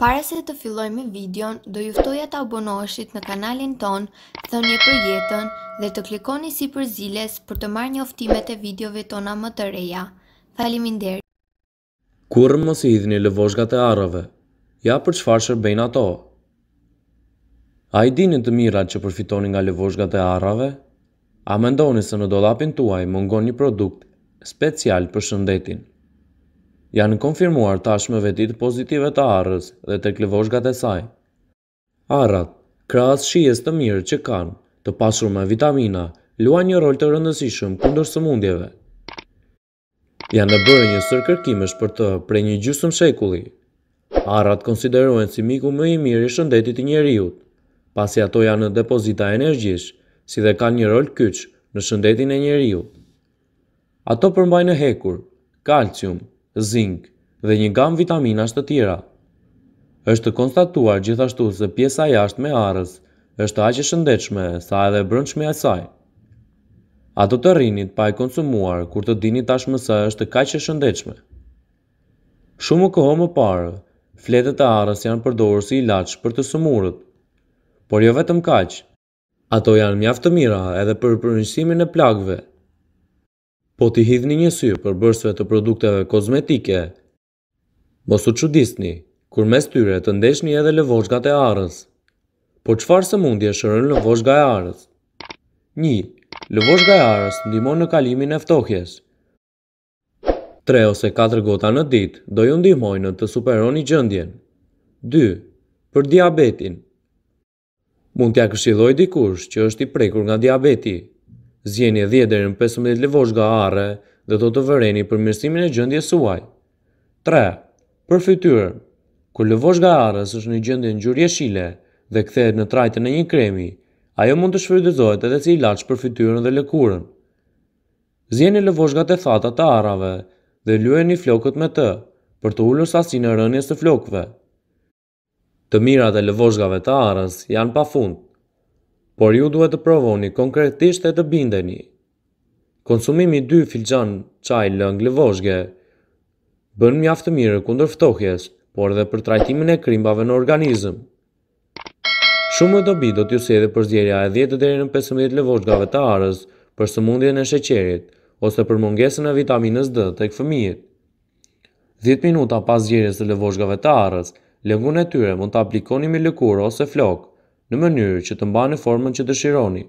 Para se të fillojmë me videon, do ju ftoja të abonoheshit në kanalin tonë, Thënie për jetën, dhe të klikoni sipër ziles për të marrë njoftimet e videove tona më të reja. Faleminderit! Kurrë mos i hidhni lëvozhgat e arrave. Ja për çfarë shërbejnë ato. A i dini të mirat që përfitoni nga lëvozhgat e arrave? A mendoni se në dollapin tuaj mungon një produkt special për shëndetin? Janë konfirmuar tashmë vetitë pozitive të arrës dhe tek lëvozhgat e saj. Arrat, krahas shijes të mirë që kanë, të pasura me vitamina, luajnë një rol të rëndësishëm kundër sëmundjeve. Janë bërë një sërë kërkimesh për të prej një gjysmë shekulli. Arrat konsiderohen si miku më i mirë i shëndetit të njeriut, pasi ato janë depozita energjish, si dhe kanë një rol kyç në shëndetin e njeriut. Ato përmbajnë hekur, kalcium, zink, dhe një gamë vitaminash të tjera. Është konstatuar gjithashtu se pjesa e jashtme e arrës është aq e shëndetshme sa edhe e brendshmja e saj. A do të rrinit pa e konsumuar kur të dini tashmë se është kaq e shëndetshme? Shumë kohë më parë, fletët e arrës janë përdorur si ilaç për të sëmurët. Por jo vetëm kaq. Ato janë mjaft të mira edhe për përmirësimin e plagëve. Po t'i hidhni një sy përbërësve të produkteve kozmetike, mos u çudisni kur mes tyre të ndeshni edhe lëvozhgat e arrës. Po çfarë sëmundje shëron lëvozhga e arrës? Një, Lëvozhga e arrës ndihmon në kalimin e ftohjes. Tre ose katër gota në ditë do ju ndihmojnë të superoni gjendjen. Dy, Për diabetin. Mund t'ia këshilloni dikujt që është i prekur nga diabeti. Zieni dhjetë deri në pesëmbëdhjetë lëvozhga arre dhe do të vëreni përmirësimin e gjendjes suaj. Tre, Për fytyrën, Kur lëvozhga e arrës është në gjendje ngjyrë jeshile dhe kthehet në trajtën e një kremi, ajo mund të shfrytëzohet edhe si ilaç për fytyrën dhe lëkurën. Zieni lëvozhgat e thata të arrave dhe lyeni flokët me të, për të ulur sasinë e rënies të flokëve. Të mirat e lëvozhgave të arrës janë pafund, por ju duhet të provoni konkretisht e të bindeni. Konsumimi i dy filxhan çaj lëng lëvozhge bën mjaft mirë kundër ftohjes, por edhe për trajtimin e krimbave në organizëm. Shumë dobi do t'ju sjellë përzierja e dhjetë deri në pesëmbëdhjetë lëvozhgave të arrës për sëmundjen e sheqerit ose për mungesën e vitaminës D tek fëmijët. Dhjetë minuta pas zierjes së lëvozhgave të arrës, lëngun e tyre mund ta aplikoni me lëkurë ose flokë, në mënyrë që të mbani formën që dëshironi.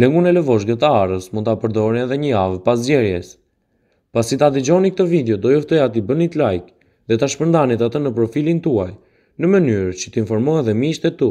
Lëngun e lëvozhgës të arrës mund ta përdorni edhe një javë pas zierjes. Pasi ta dëgjoni këtë video do ju ftoja t'i bënit like dhe ta shpërndanit atë në profilin tuaj, në mënyrë që të informohen dhe miqtë e tu.